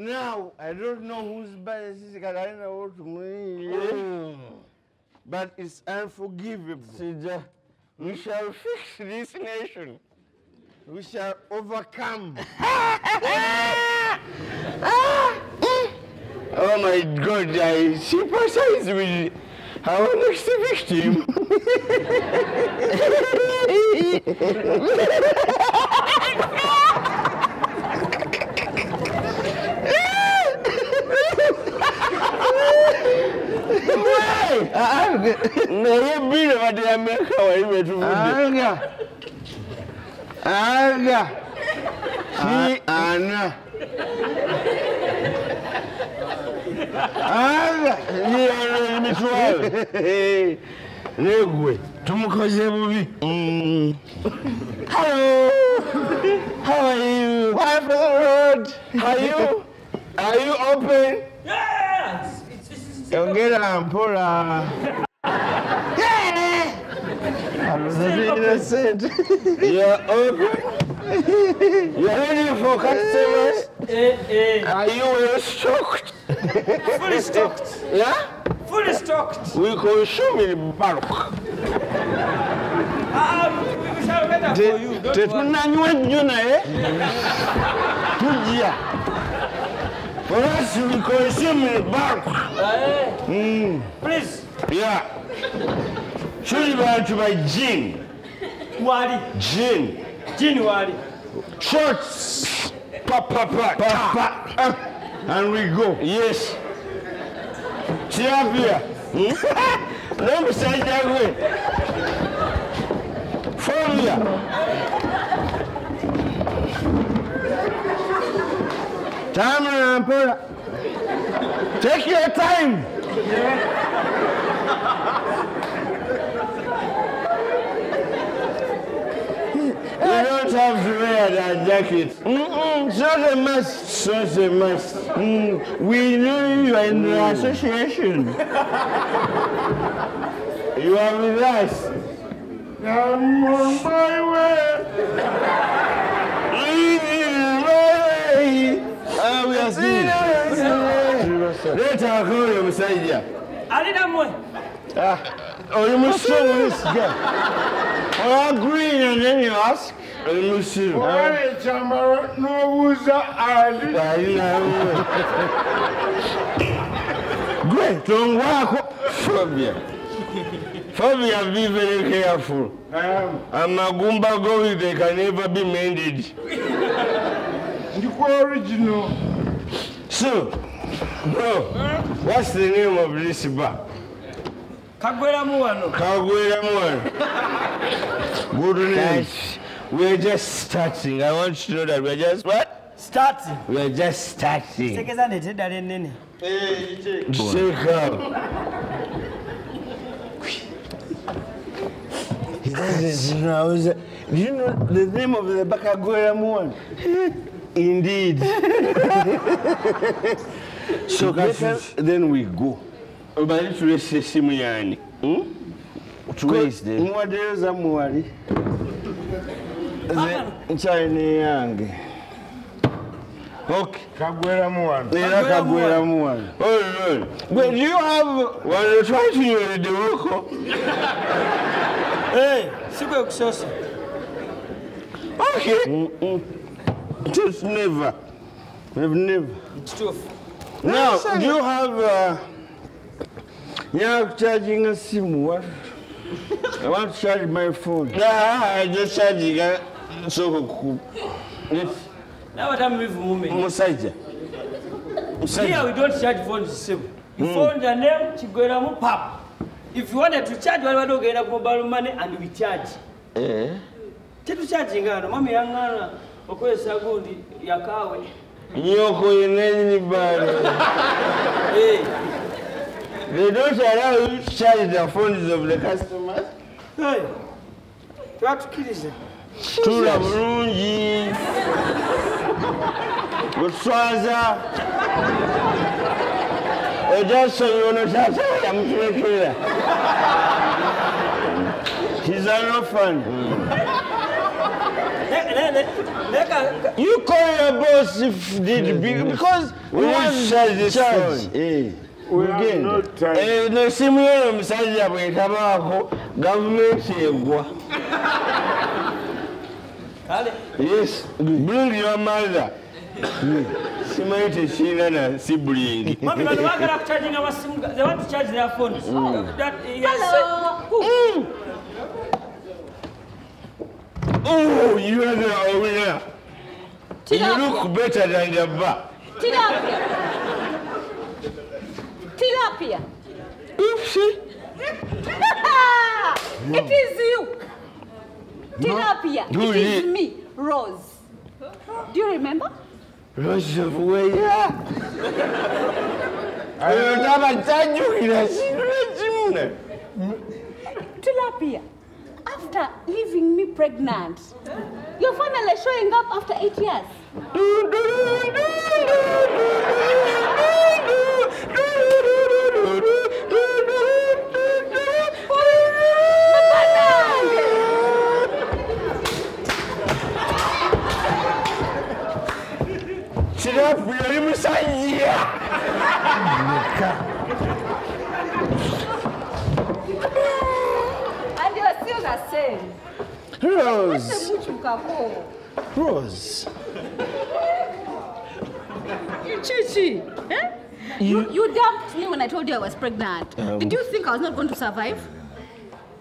Now, I don't know whose bias is Catalina or to me, mm. but it's unforgivable. Sija. We shall fix this nation. We shall overcome. oh my God, I sympathize with our next victim. bino badde yameka wali betuvudde Anga. aga ki ana. aga niyono emitwalo negwe Tumukoze bubi. hello. How are you? Wife of the road are you? Are you open? Yeah! It's, it's, it's, yongera mpola innocent you're open you're ready for customers eh, eh, are you well stocked fully stocked. yeah Fully stocked. we consume in bulk Um, we we shall get that for you. Don't worry. tetunanywa nnyo naye tujja for us we consume in bulk Eh, Please, yeah tuli bantu ba gin wali. gin Jini wali. shots pa pa pa pa pa. Ah. And we go. Yes. Kirapia n'omusajja gwe fomya tamula mpola take your time. You don't have to wear that jacket. Mm-mm, it's not a must. It's not a must. Mm, we know you are in the association. you are with us. I'm on my way. Leading my way. Ah, we are seeing. Let her call you, Messiah. Alina mwe. Ah, oh, you must show this guy. Oh, green and then you ask. See. Wale chambara n'obuuza ali. Gwe tongwako phobia. Phobia be very careful. Amagumba go they can never be mended. Ndiko original. So, no, what's the name of this bar? Kagweramu wano. Kagwera one. Good name. We're just starting. I want you to know that we're just what? Starting. We're just starting. Tekeza ndete eddala ennene. Shake up. He doesn't know. Was, do you know the name of the Bakagwera one? Indeed. so later, then we go. Bali tulese esimu yani. Hmm? Tuwesde. Mwadereza mwali. Nkyalina yange. Okay. Kagweramu wano. Era kagweramu wano. But do you have when you try to use the woko? Eh, si kwe kusoosa. Okay. Just never. We've never. Kituufu. Now, do you have uh, yeah, charging a SIM? What? I want to charge my phone. Yeah, I just charging it. Mume. Musajja. Here we don't charge phones sim. You phone the name, kigweramu pap. If you wanted to charge, wali wadde ogenda ku mobile money and we charge. Eh? Tetucharginga hano. Mami yaŋŋaana okozesa gundi yakaawe. Nyoko yenenyi bano. Eh, They don't allow you to charge the phones of the customers. eh. Twatukiriza. tuula bulungi gwetutwaza ekyasonyiwa notasaala mutulekeera kizanofan You call your boss if did because we was charged. Egenda esimu yono omusajja bwetabaako gavumenti egwa kale Yes, bring your mother. Simanyi tekirina na sibling. mami bano baagala kucharginga amasimu ga- they want to charge their phones mm. oh, That- eh, yes, Hello. Mm. Oh, you are the winner. You Tilapia. look better than the bar. Tilapia. Tilapia. Oopsie. it is you. Tilapia. Who it is me, Rose. Do you remember? Rose of Weya. Ayotaba sinula kimuna. Tilapia. After leaving me pregnant, you're finally showing up after eight years. The same. Rose. Muchukako. Rose. Chichi. Eh? You, you dumped me when I told you I was pregnant. Did you think I was not going to survive?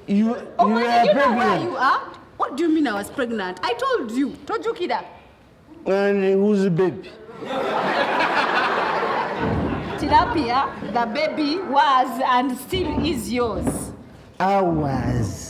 You, Oh, you why are did you know where you are? What do you mean I was pregnant? I told you. Told you, Kida. And who's the baby? Tilapia, the baby was and still is yours. Ours.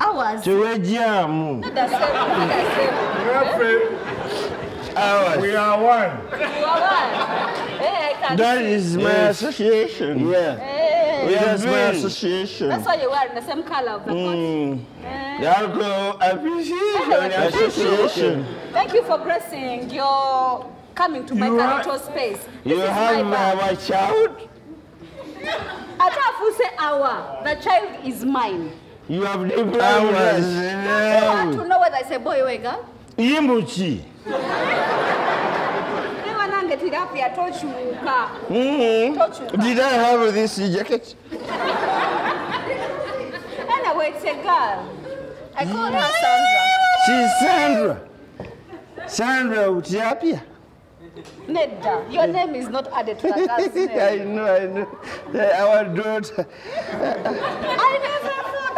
Ours. Tewejjamu. Not the same. Not the same. Referee, Ours. we are one. You are one. Hey, I can That see. is my association. Yeah. Hey. That's my association. That's why you wearing the same color of the coat. Mm. Eh. Alcohol appreciation association. Thank you for gracing your coming to my You are- character space. This You have my bag. our child. Atafu say our. The child is mine. You have deprived us. I want to know whether it's a boy or a girl. Yimbuki. Never nange tilapia tochuka. Mhm. Did I have this jacket? Anyway, it's a girl. I call her Sandra. She's Sandra. Sandra Utiapia. Nedda, your name is not added to the girl's I know, I know. Our daughter. I never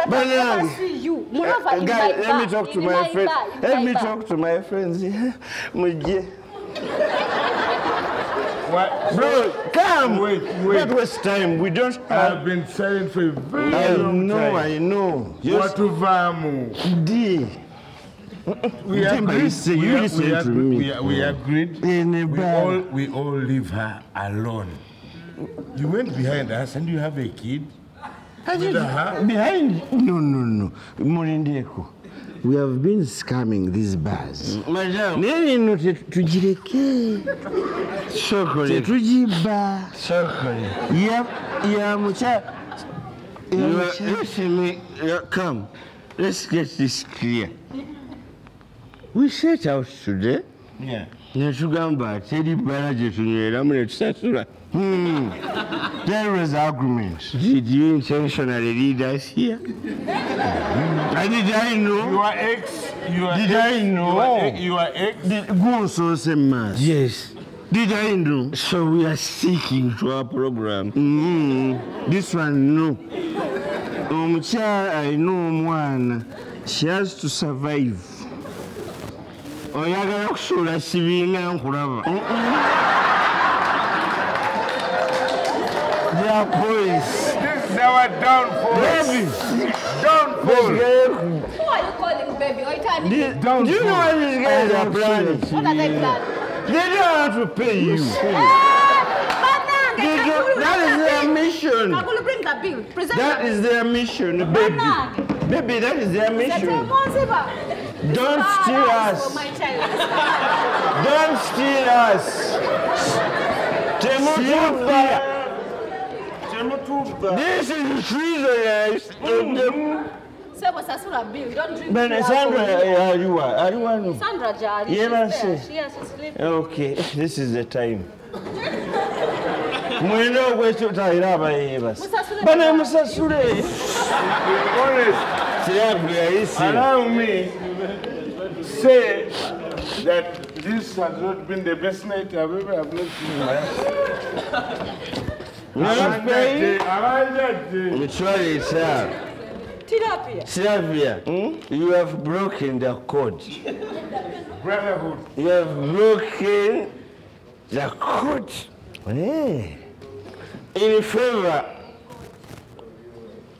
thought that But I'd ever see you. Munova Uh, in guys, my let me talk to in my friend. bar, Let my me bar. talk to my friends. Mujie. What? Bro, come. Wait, wait. Don't waste time. We don't I've have. been silent for a very I long know, time. I know. Just Watuvamu. D. We Remember, agreed. listen, you we, listen we, to agreed- me. We, we agreed. In a We bar. all, we all leave her alone. You went behind us and you have a kid. Behind? No, no, no. Mulindeko. We have been scamming these bars. Madam. Naye nno tugireke. Tetugiba. Ya ya mucha. Ya mucha. Listen me. Come. Let's get this clear. We set out today. Yeah. ne tugamba teri bbala gye tunyweramu ne tusasula Hmm. There was agreement. Did you intentionally lead us here? I did I know? You are ex. Your Did ex, I know? You are ex. Your ex. Did, Gunsoose Mas. Yes. Did I know? So we are sticking to our program. Mm-hmm. This one, no. Um, I know omwana. She has to survive. oyagala kusuula sibiina nkulaba They are boys. This is our downfall. Baby. Downfall. Who are you calling baby? Or tiny? Do do you know what these guys are planning? What are they planning? They don't want to pay you. Banange, eh, They don't- That is their mission. Kakulu, bring the bill. Present That the is their mission, baby. Baby, that is their mission. Don't steal that's for us. my child. Don't steal us. Temutuba. This is treasonous. Sebo Sasura Bill, don't drink But tea Sandra, alcohol. are you are you one? Sandra Jali. Yeah, she's that's there. it. She has to sleep. Okay, this is the time. mwenda okwekyotalira abaye basi Musasule bana baba. musasule kiravu yayisi Allow me say that this has not been the best night I've ever had in my nalafeyi life. mitwalo etaano Tilapia. Sylvia, you have broken the code. Brotherhood. You have broken the code. Hey. In favor.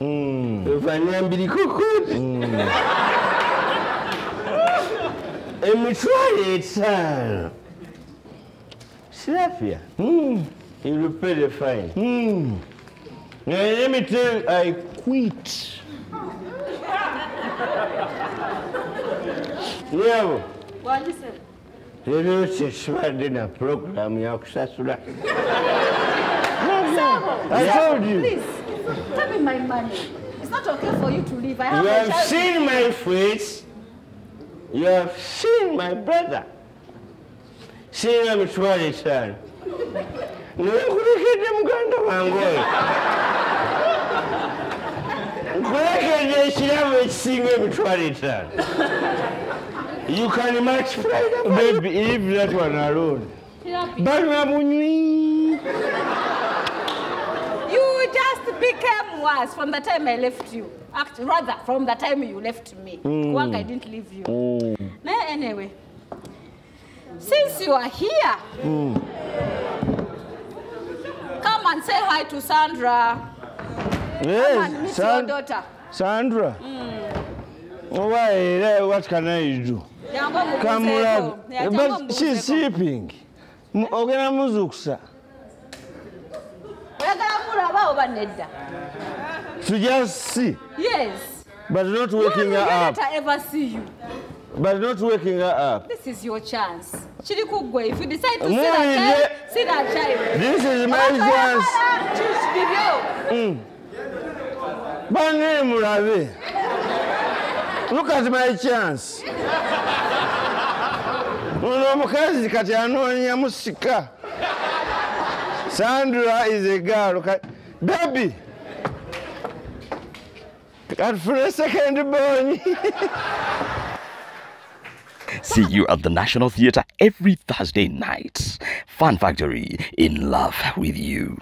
Mm. Vanyambiriko code. Mm. Emitwalo etaano. Sylvia, mm. You will pay the fine. Mm. Now let me tell you, I quit. Yabo. Wali Sebo. leero kyekibadde na puroguramu yakusasula I told you. Please, tell me my money. It's not okay for you to leave. I have You have child. seen my face. You have seen my brother. See Singa mitwalo etaano. Naye nkulekedde muganda wange oyo. Nkulekedde ekirabo ekisinga emitwalo etaano. You can multiply them. Baby, leave that one alone. Tilapia. Banywa bunywi. You just became worse from the time I left you. Act, rather, from the time you left me. Hmm. Kwanga, I didn't leave you. Hmm. Nah, anyway, since you are here, hmm. Come and say hi to Sandra. Come and meet San- your daughter. Sandra. Why, eh, what can I do? Come. Yeah, jango But she's sleeping. Mu- Ogenda muzukusa. Oyagala mulaba oba nedda? To just see, Yes. but not waking her up. Jonathan ever see you? But not waking her up. This is your chance. Kiri ku. If you decide to see that child, see that child. This is my chance. choose bibyo. Mm. Bange mulabe. Look at my chance. Ono omukazi kati anoonya musika. Sandra is a girl. Baby. Kati for a second born. See you at the National Theatre every Thursday night. Fun Factory in love with you.